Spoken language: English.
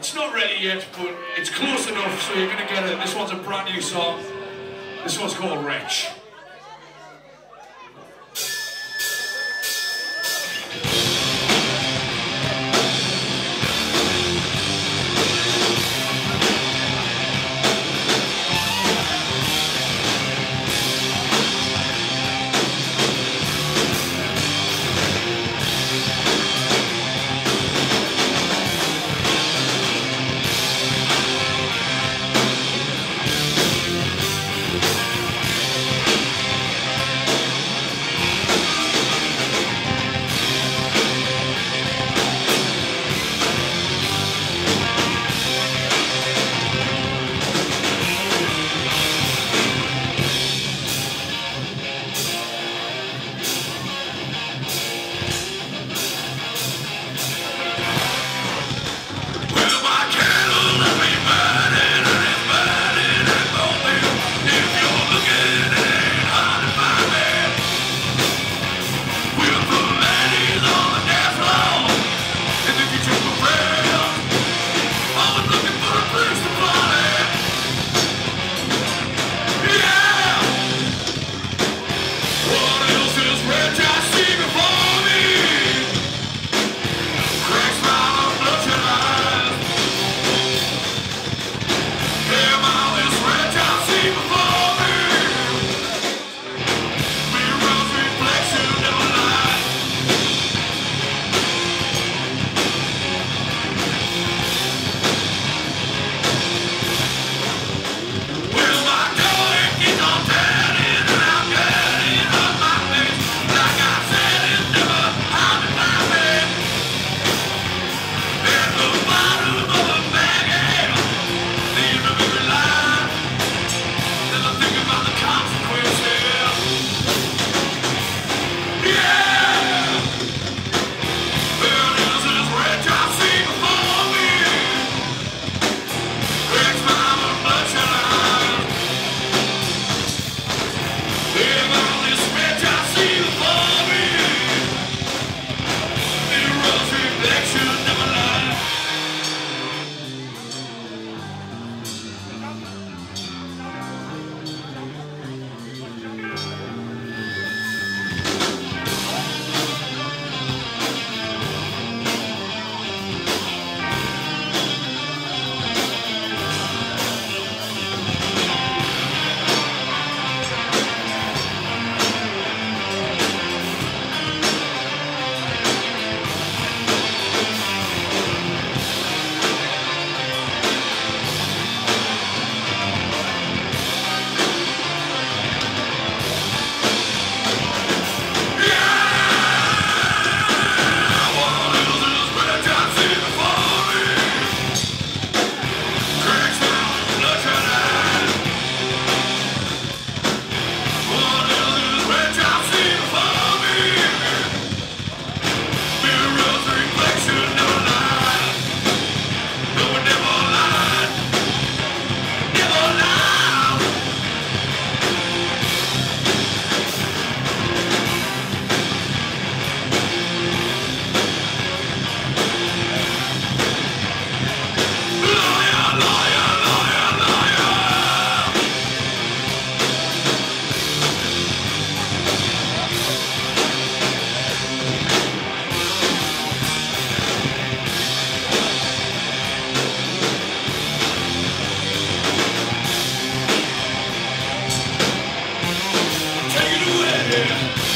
It's not ready yet, but it's close enough, so you're gonna get it. This one's a brand new song. This one's called Wretch. Yeah.